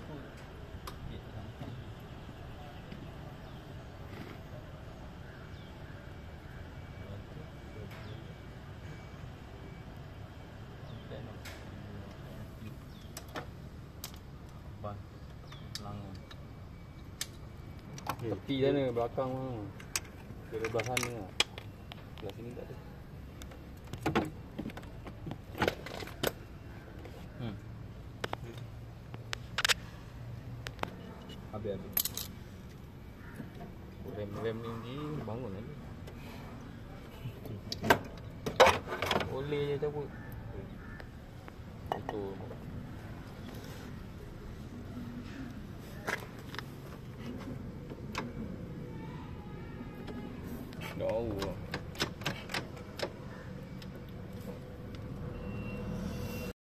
aku. Tepi sana belakang tu. Kira belah sana lah. Belah sini tak ada. Habis habis. Rem-rem ni ni bangun lagi. Boleh je cabut. Itu. Jauh lah.